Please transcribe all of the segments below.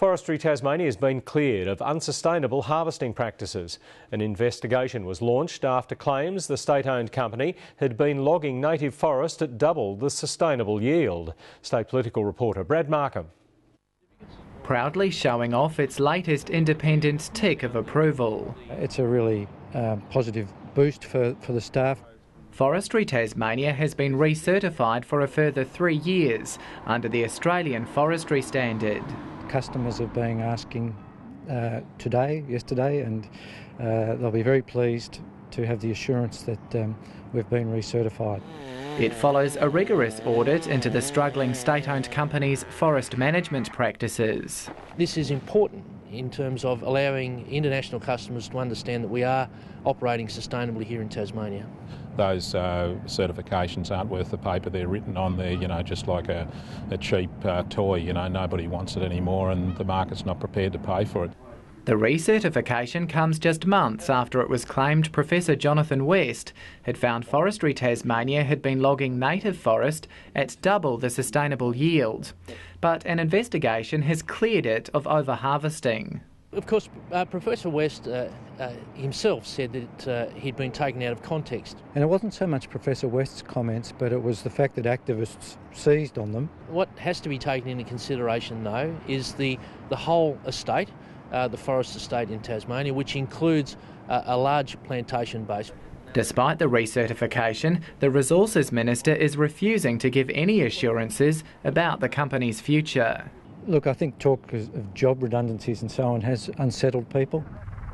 Forestry Tasmania has been cleared of unsustainable harvesting practices. An investigation was launched after claims the state owned company had been logging native forest at double the sustainable yield. State political reporter Brad Markham. Proudly showing off its latest independent tick of approval. It's a really uh, positive boost for, for the staff. Forestry Tasmania has been recertified for a further three years under the Australian Forestry Standard customers have been asking uh, today, yesterday, and uh, they'll be very pleased to have the assurance that um, we've been recertified. It follows a rigorous audit into the struggling state owned company's forest management practices. This is important in terms of allowing international customers to understand that we are operating sustainably here in Tasmania. Those uh, certifications aren't worth the paper they're written on. They're, you know, just like a, a cheap uh, toy. You know, nobody wants it anymore, and the market's not prepared to pay for it. The recertification comes just months after it was claimed Professor Jonathan West had found Forestry Tasmania had been logging native forest at double the sustainable yield. But an investigation has cleared it of overharvesting. Of course, uh, Professor West uh, uh, himself said that uh, he'd been taken out of context. And it wasn't so much Professor West's comments, but it was the fact that activists seized on them. What has to be taken into consideration, though, is the, the whole estate, uh, the forest estate in Tasmania, which includes uh, a large plantation base. Despite the recertification, the Resources Minister is refusing to give any assurances about the company's future. Look, I think talk of job redundancies and so on has unsettled people.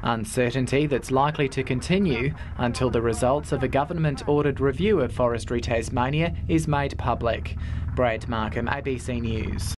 Uncertainty that's likely to continue until the results of a government ordered review of Forestry Tasmania is made public. Brad Markham, ABC News.